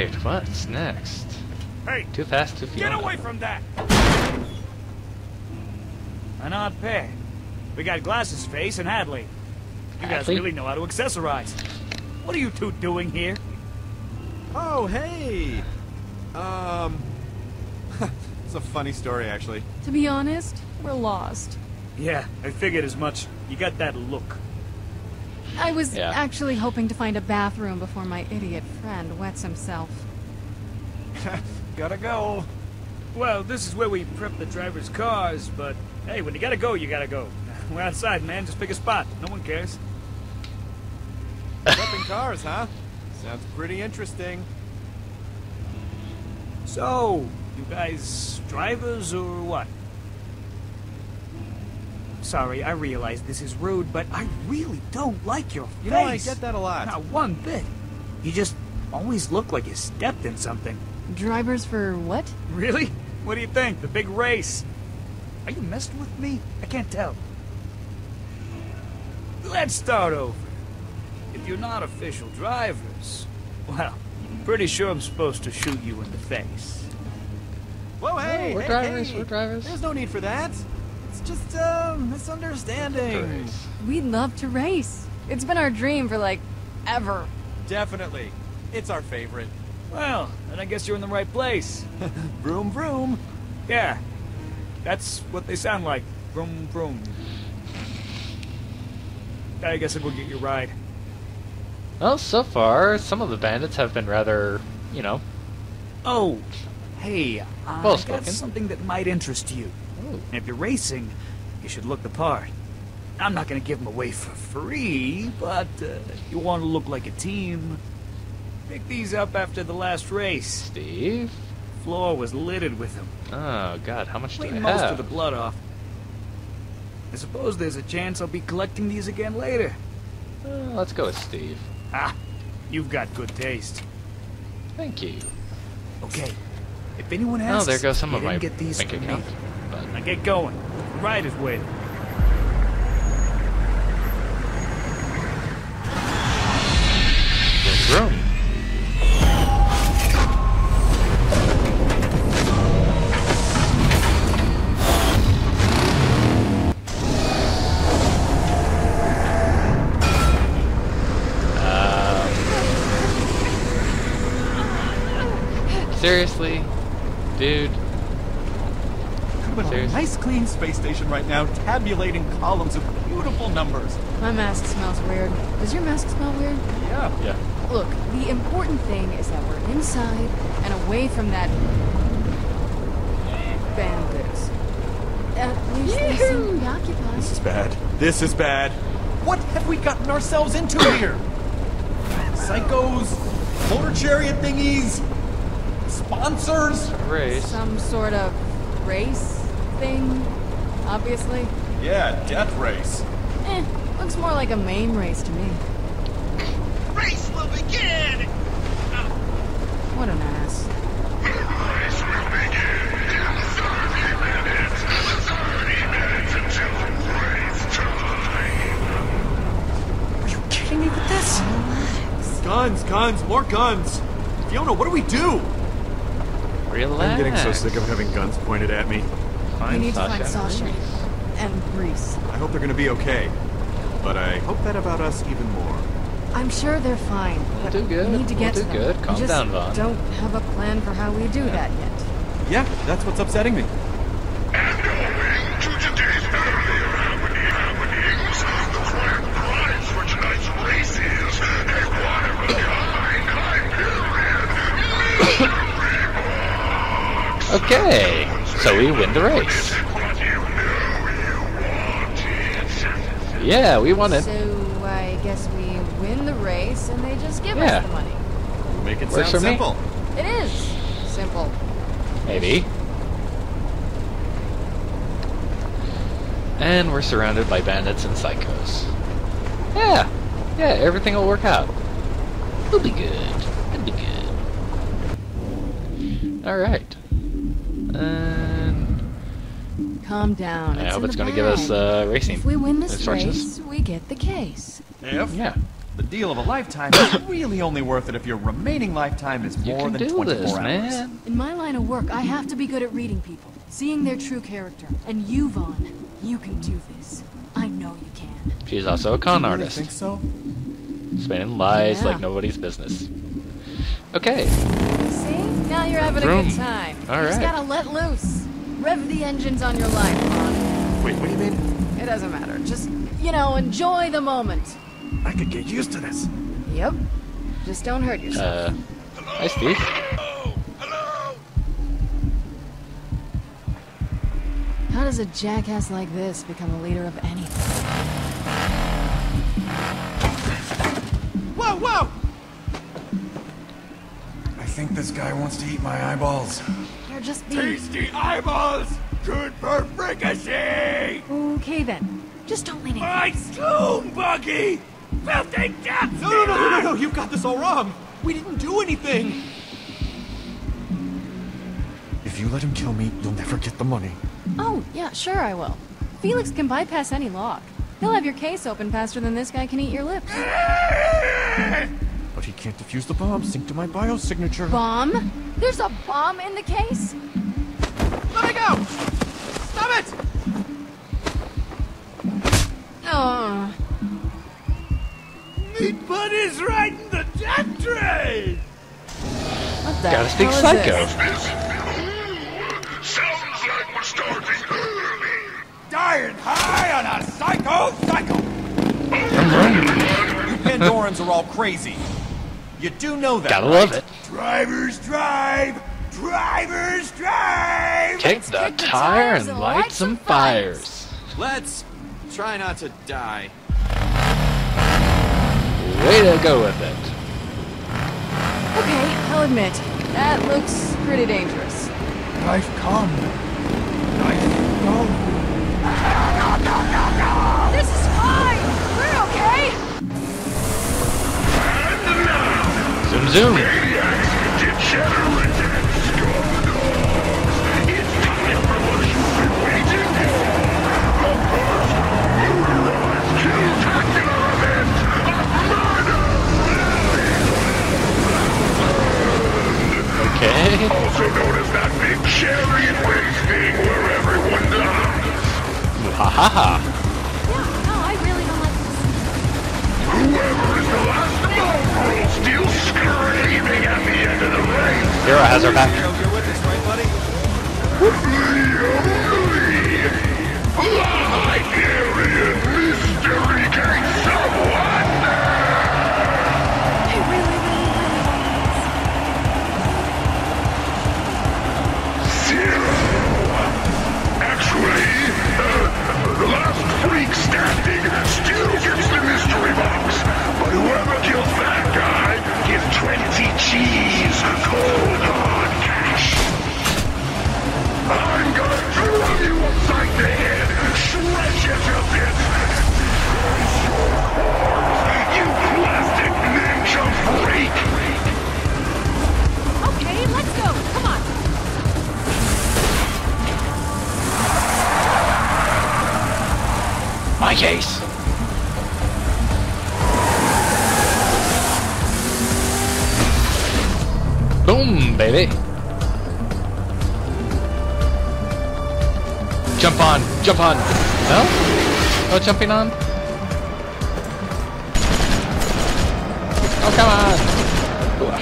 Alright, what's next? Hey, Too fast, too get away from that! An odd pair. We got Glasses Face and Hadley. You guys Hadley? really know how to accessorize. What are you two doing here? Oh, hey! Um. it's a funny story, actually. To be honest, we're lost. Yeah, I figured as much. You got that look. I was Yeah. actually hoping to find a bathroom before my idiot friend wets himself. Gotta go. Well, this is where we prep the driver's cars, but hey, when you gotta go, you gotta go. We're outside, man. Just pick a spot. No one cares. Prepping cars, huh? Sounds pretty interesting. So, you guys drivers or what? Sorry, I realize this is rude, but I really don't like your face. You know, I get that a lot. Not one bit. You just always look like you stepped in something. Drivers for what? Really? What do you think? The big race? Are you messing with me? I can't tell. Let's start over. If you're not official drivers, well, pretty sure I'm supposed to shoot you in the face. Whoa, hey! we're hey, drivers, hey. we're drivers. There's no need for that. It's just a misunderstanding. We'd love to race. It's been our dream for like ever. Definitely. It's our favorite. Well, then I guess you're in the right place. Vroom, vroom. Yeah, that's what they sound like. Vroom, vroom. I guess I will get your ride. Well, so far, some of the bandits have been rather, you know. Oh, hey, I Well got something that might interest you. And if you're racing, you should look the part. I'm not gonna give them away for free, but uh, you want to look like a team. Pick these up after the last race. Steve? Floor was littered with them. Oh, God, how much do I Clean most have? of the blood off. I suppose there's a chance I'll be collecting these again later. Uh, let's go with Steve. Ah, you've got good taste. Thank you. Okay, if anyone Oh, there goes some of my get these bank for me. Account. But Now get going. The ride is waiting. Vroom, vroom. Um, Seriously? Dude? But a nice clean space station right now, tabulating columns of beautiful numbers. My mask smells weird. Does your mask smell weird? Yeah. Yeah. Look, the important thing is that we're inside and away from that bandits. At least they seem preoccupied. This is bad. This is bad. What have we gotten ourselves into here? Psychos, motor chariot thingies, sponsors. Race. Some sort of race thing, obviously. Yeah, death race. Eh, looks more like a main race to me. Race will begin! What an ass. Race will begin in 30 minutes. 30 minutes until race time. Are you kidding me with this? Guns, guns, more guns. Fiona, what do we do? Relax. I'm getting so sick of having guns pointed at me. Find we need to find Sasha. And Rhys. I hope they're gonna be okay. But I hope that about us even more. I'm sure they're fine. We'll do good. We need to We'll get do to them. good. We Calm just down, Vaughn. don't have a plan for how we do that yet. Yeah, that's what's upsetting me. And owing to today's earlier happening, happenings, the grand prize for tonight's race is a one-of-a-kind Hyperion Mystery Box. Okay, so we win the race. What you know you wanted. Yeah, we won it. So I guess we win the race and they just give Yeah. us the money. Make it Works sound for me. simple. It is simple. Maybe. And we're surrounded by bandits and psychos. Yeah, yeah, everything will work out. We'll be good. It'll be good. Alright. And uh, Calm down. I it's hope it's going to give us bag. uh, racing If we win this race, we get the case. If Yeah. The deal of a lifetime is really only worth it if your remaining lifetime is You more can than do 24 this, hours. man. In my line of work, I have to be good at reading people, seeing their true character. And you, Vaughn, you can do this. I know you can. She's also a con You really artist. think so? Spinning lies Yeah. like nobody's business. Okay. See? Now you're having a good time. All you just gotta let loose. Rev the engines on your life, Vaughn. Wait, what do you mean? It doesn't matter. Just, you know, enjoy the moment. I could get used to this. Yep. Just don't hurt yourself. Uh, hi, Steve. How does a jackass like this become a leader of anything? Whoa, whoa! I think this guy wants to eat my eyeballs. You're just being... Tasty eyeballs! Good for fricassee! Okay then. Just don't lean in. My sloom buggy! Filthy death! No, no, no, no, no, no, you've got this all wrong! We didn't do anything! If you let him kill me, you'll never get the money. Oh, yeah, sure I will. Felix can bypass any lock. He'll have your case open faster than this guy can eat your lips. But he can't defuse the bomb Sync to my biosignature. Bomb? There's a bomb in the case? Let me go! Stop it! Oh, Meat Bud is riding the death train! what the Gotta speak hell psycho. this? This sounds like we're starting early. Dying high on a psycho psycho! Bud, You Pandorans are all crazy. You do know that, Gotta right? love it. Drivers drive! Drivers drive! Kick the kick the tire and and light light some some fires. Let's try not to die. Way to go with it. Okay, I'll admit, that looks pretty dangerous. Knife come. Knife go. Zoom Hero has her back. Jump on, jump on. No? No jumping on? Oh, come on.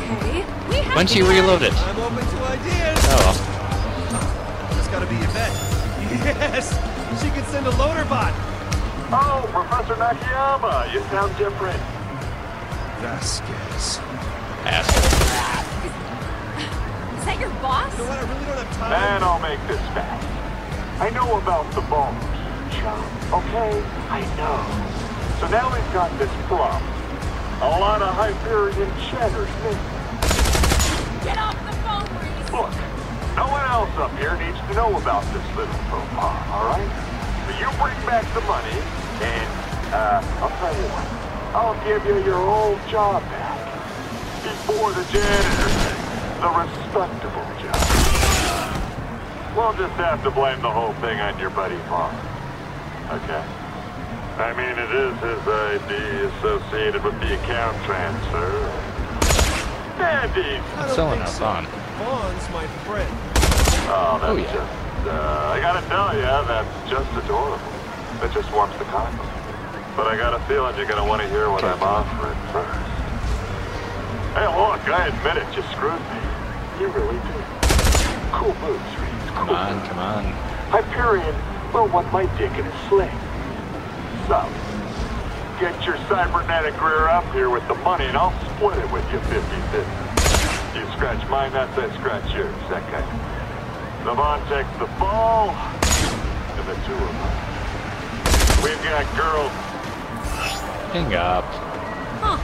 Okay. We have When to she get- reloaded. I'm open to ideas. Oh well. Just gotta be a Yvette. Yes! She can send a loader bot! Oh, Professor Nakayama, you sound different. Vasquez. Ass. Is that your boss? You know what? I really don't have time. And I'll make this fast. I know about the bones, chum. Okay? I know. So now we've got this plum. A lot of Hyperion cheddars missing. Get off the phone, Rhys! Look, no one else up here needs to know about this little faux pas, alright? So you bring back the money, and, uh, I'll tell you what. I'll give you your old job back. Before the janitor thing. The respectable job. We'll just have to blame the whole thing on your buddy Vaughn. Okay? I mean, it is his ID associated with the account transfer. And he's... I don't Someone think so. on. Vaughn's my friend. Oh, that's Oh, yeah. just... Uh, I gotta tell you, that's just adorable. It just warms the cockles. But I got a feeling you're gonna want to hear what I'm offering first. Hey, look, I admit it, you screwed me. You really did. Cool moves, Reeves. Cool Come on, moves. come on. Hyperion will want my dick in a sling. So, get your cybernetic rear up here with the money and I'll split it with you 50-50. You scratch my nuts, I scratch yours, that kind of thing. Levon takes the ball, and the two of us. We've got girls. Hang up. Huh.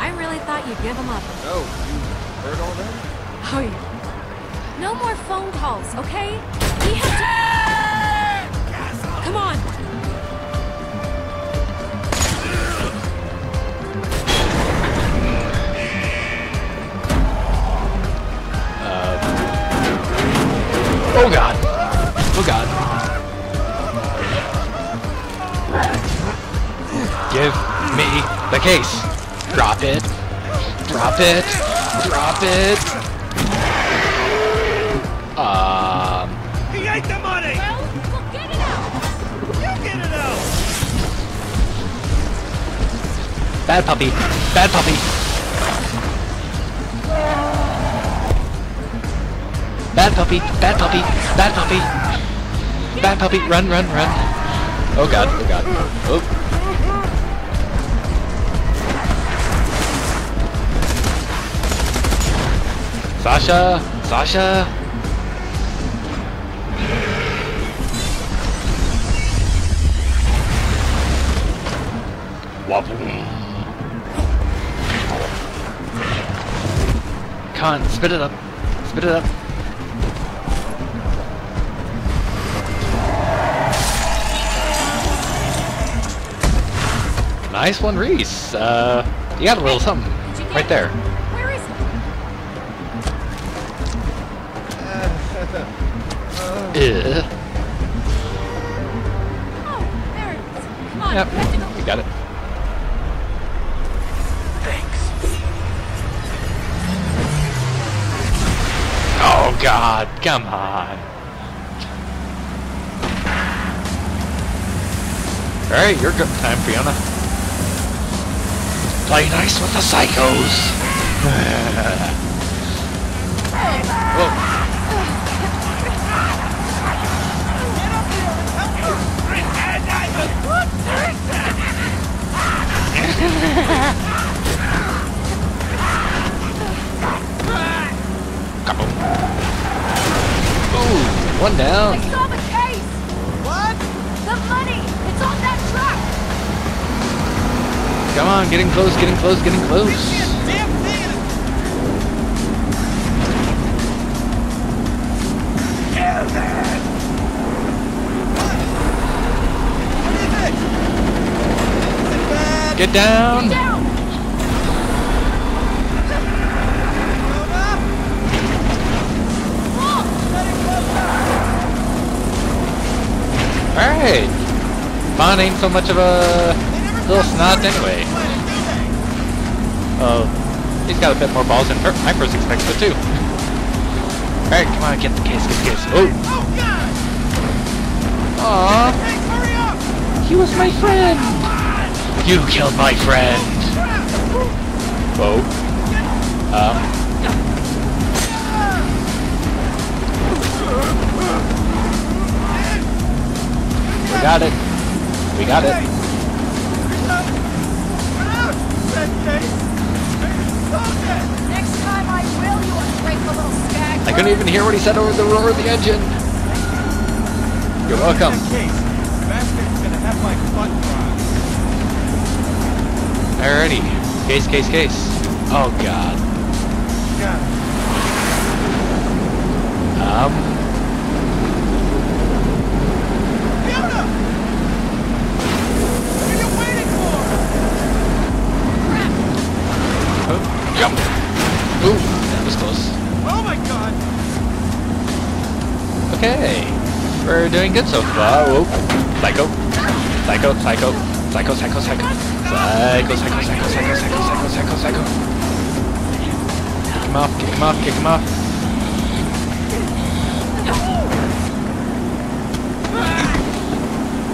I really thought you'd give him up. Oh, you heard all that? Yeah. No more phone calls, okay? We have to... Come on. Oh god. Oh god. Give me the case. Drop it. Drop it. Drop it. Bad puppy. Bad puppy. Bad puppy. Bad puppy. Bad puppy. Bad puppy. Run, run, run. Oh god. Oh god. Oh. Sasha. Sasha. Waboom. Come on, spit it up. Spit it up. Nice one, Rhys. Uh, you got a little something you right there. Where is it? Ugh. Oh, there it is. Come on, Yep, we have to go. we got it. God! Come on. All right, your good time, Fiona. Play nice with the psychos. Whoa. Ooh, one down. I saw the case. What? The money. It's on that truck. Come on, getting close, getting close, getting close. Damn thing! in it. What is it? Is it bad? Get down. Right. Vaughn ain't so much of a little snot anyway. Oh, he's got a bit more balls than Her- Hypers expected too. All right, come on, get the case, get the case. Oh, Oh God! aw, Hey, hurry up! he was my friend. You killed my friend. Whoa. Um. Got it. We got it. Next time I will, you unbreak little skag. I couldn't even hear what he said over the roar of the engine. You're welcome. Case. Bastard's gonna have my butt. Alrighty. Case, case, case. Oh god. God. Um. Fiona! What are you waiting for? Oh, jump. Ooh, that was close. Oh my God! Okay. We're doing good so far. Whoa. Psycho. Psycho, psycho. Psycho, psycho, psycho. Psycho, psycho, psycho, psycho, psycho, psycho, psycho, psycho. Kick him off, kick him off, kick him off.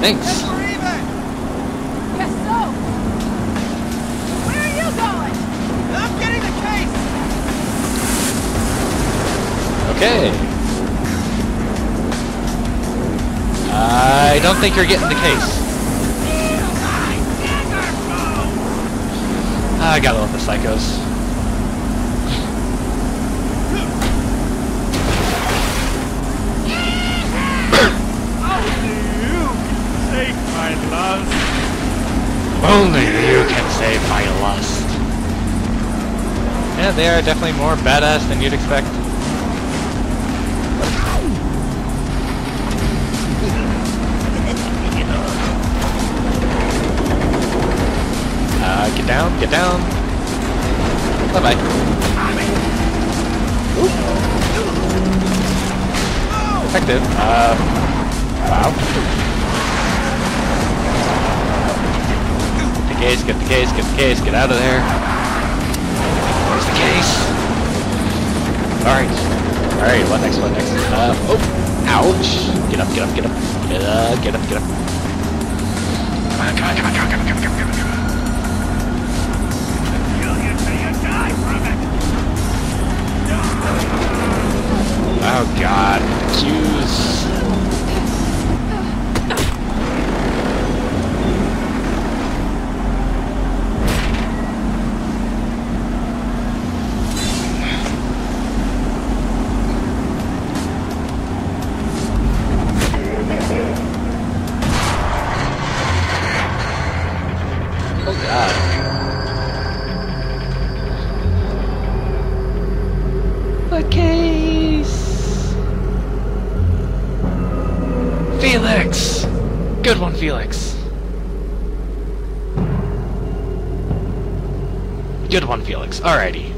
Thanks. We're I don't think you're getting the case. Ah, I gotta love the psychos. Take my love. Only you can save my lust. Yeah, they are definitely more badass than you'd expect. Get down, get down. Bye bye. Effective. Uh, wow. Get the case, get the case, get the case, get out of there. Where's the case? Alright. Alright, what next, what next? Uh, oh, ouch. Get up, get up, get up. Get up, get up, get up. Come on, come on, come on, come on, come on, come on, come on, case! Felix! Good one, Felix. Good one, Felix. Alrighty.